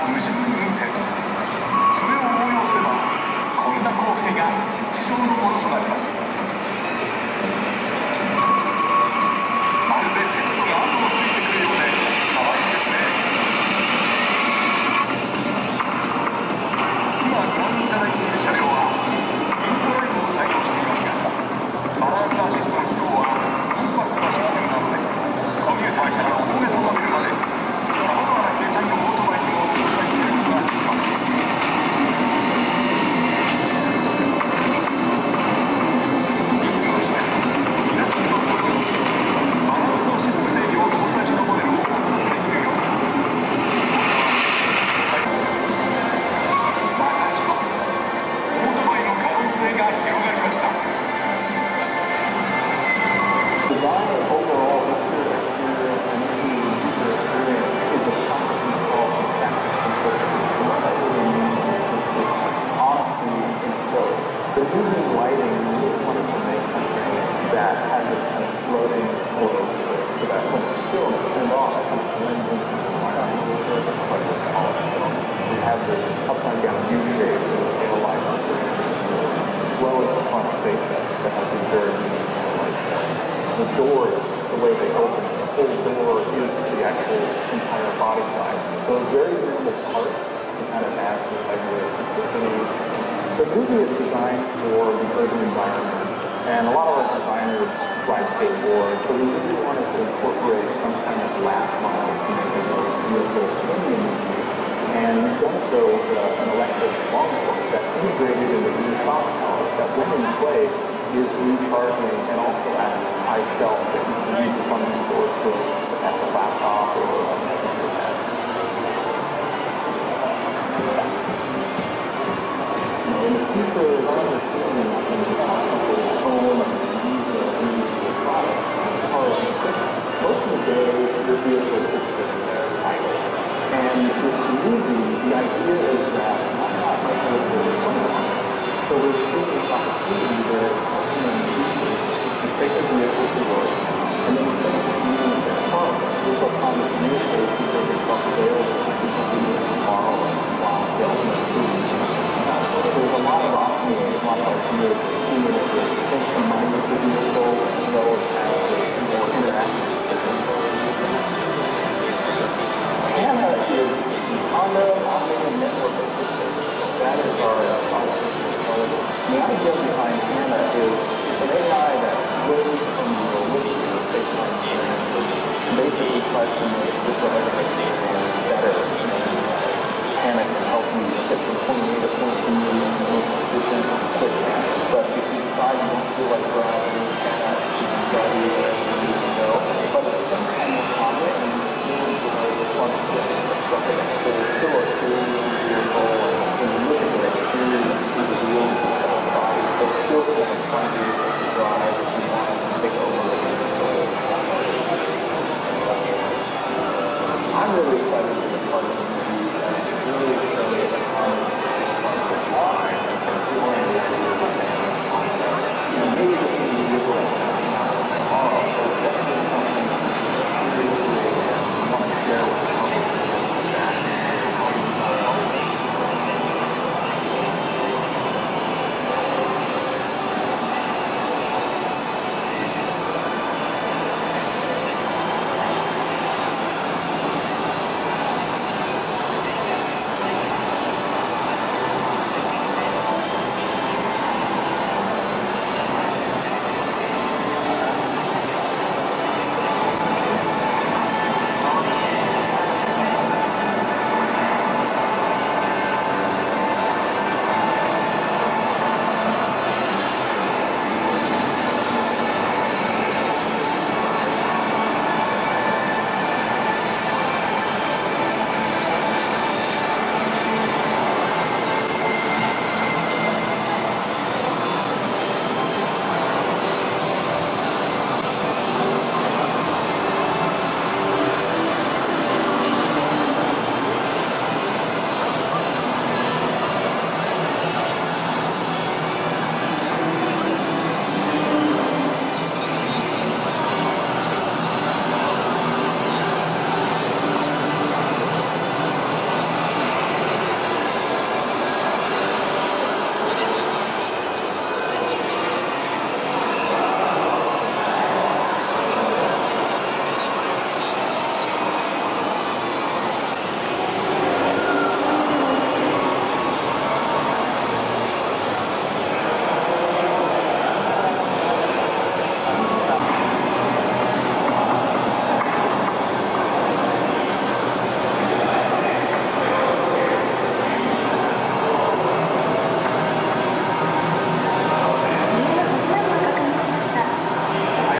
無人運転。それを応用すればこんな光景が日常のものとなります。the doors, the way they open, the whole door is the actual entire body size. So very minimal parts to kind of mask the idea of simplicity. The NeuV is designed for the urban environment, and a lot of our designers ride skateboards, so we really wanted to incorporate some kind of last mile to a beautiful And we've done so with uh, an electric longboard that's integrated into the e-pop that women play is retargeting and also as I felt that he used funding matters are a The idea behind HANA is it's an AI that grows from your witness and basically tries to make whatever experience better